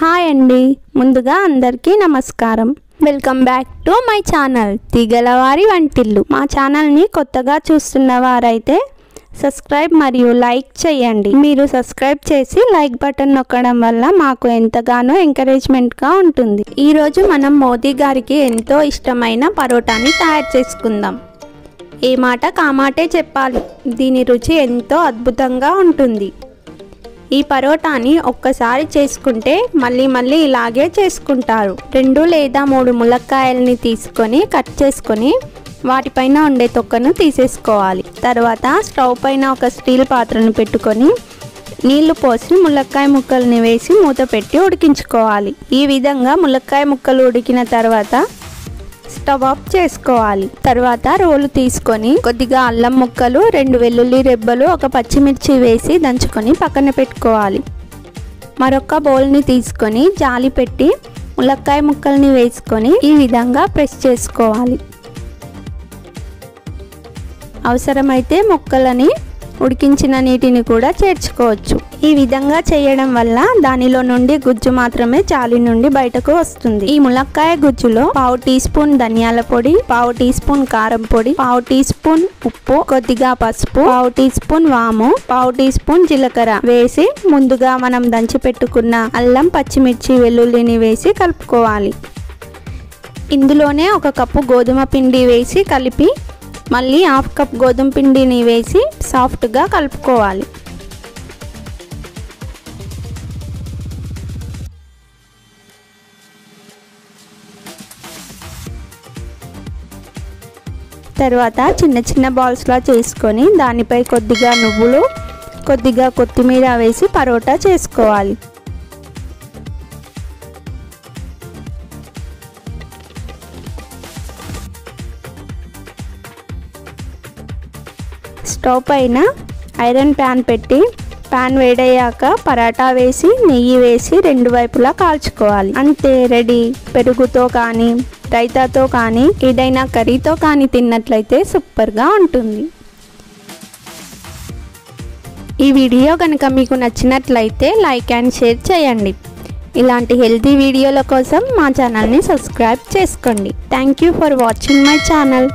Hi అండి ముందుగా అందరికీ నమస్కారం. Welcome back to my channel తీగలవారి వంటిల్లు. మా ఛానల్ని కొత్తగా చూస్తున్న వారైతే సబ్స్క్రైబ్ మరియు లైక్ చేయండి. మీరు సబ్స్క్రైబ్ చేసి లైక్ బటన్ నొక్కడం వల్ల మాకు ఎంతగానో ఎంకరేజ్మెంట్గా ఉంటుంది. ఈరోజు మనం మోదీ గారికి ఎంతో ఇష్టమైన పరోటాని తయారు చేసుకుందాం. ఏ మాట కామాటే చెప్పాలి. దీని రుచి ఎంతో అద్భుతంగా ఉంటుంది. ఈ పరోటాని ఒక్కసారి చేసుకుంటే మళ్ళీ మళ్ళీ ఇలాగే చేసుకుంటారు. రెండు లేదా మూడు ములక్కాయల్ని తీసుకొని కట్ చేసుకొని వాటిపైన ఉండే తొక్కను తీసేసుకోవాలి. తర్వాత స్టవ్ పైన ఒక స్టీల్ పాత్రను పెట్టుకొని నీళ్ళు పోసి ములక్కాయ ముక్కల్ని వేసి మూత పెట్టి ఉడికించుకోవాలి. ఈ విధంగా ములక్కాయ ముక్కలు ఉడికిన తర్వాత స్టవ్ ఆఫ్ చేసుకోవాలి. తర్వాత రోలు తీసుకొని కొద్దిగా అల్లం ముక్కలు రెండు వెల్లుల్లి రెబ్బలు ఒక పచ్చిమిర్చి వేసి దంచుకొని పక్కన పెట్టుకోవాలి. మరొక బౌల్ని తీసుకొని జాలి పెట్టి ములక్కాయ ముక్కల్ని వేసుకొని ఈ విధంగా ప్రెస్ చేసుకోవాలి. అవసరమైతే ముక్కలని ఉడికించిన నీటిని కూడా చేర్చుకోవచ్చు. ఈ విధంగా చేయడం వల్ల దానిలో నుండి గుజ్జు మాత్రమే చాలి నుండి బయటకు వస్తుంది. ఈ ములక్కాయ గుజ్జులో పావు టీ స్పూన్ ధనియాల పొడి పావు టీ స్పూన్ కారం పొడి పావు టీ స్పూన్ ఉప్పు కొద్దిగా పసుపు పావు టీ స్పూన్ వాము పావు టీ స్పూన్ జీలకర్ర వేసి ముందుగా మనం దంచి పెట్టుకున్న అల్లం పచ్చిమిర్చి వెల్లుల్లిని వేసి కలుపుకోవాలి. ఇందులోనే ఒక కప్పు గోధుమ పిండి వేసి కలిపి మళ్ళీ హాఫ్ కప్ గోధుమ పిండిని వేసి సాఫ్ట్గా కలుపుకోవాలి. తర్వాత చిన్న చిన్న బాల్స్లా చేసుకొని దానిపై కొద్దిగా నువ్వులు కొద్దిగా కొత్తిమీర వేసి పరోటా చేసుకోవాలి. స్టవ్ పైన ఐరన్ ప్యాన్ పెట్టి ప్యాన్ వేడయ్యాక పరాటా వేసి నెయ్యి వేసి రెండు వైపులా కాల్చుకోవాలి. అంతే రెడీ. పెరుగుతో కానీ రైతాతో కానీ ఏదైనా కర్రీతో కానీ తిన్నట్లయితే సూపర్గా ఉంటుంది. ఈ వీడియో కనుక మీకు నచ్చినట్లయితే లైక్ అండ్ షేర్ చేయండి. ఇలాంటి హెల్తీ వీడియోల కోసం మా ఛానల్ని సబ్స్క్రైబ్ చేసుకోండి. Thank you for watching my channel.